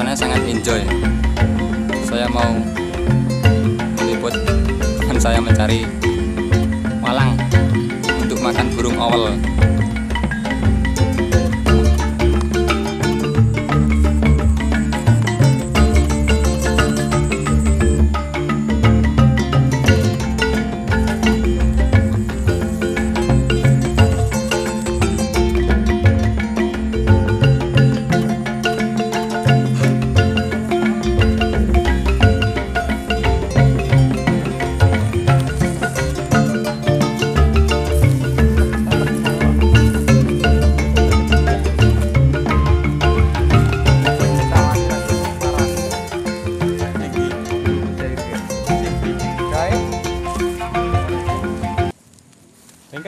suasananya sangat enjoy. Saya mau meliput teman saya mencari malang untuk makan burung awal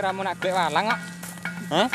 kira mau nak golek walang kok. Hah?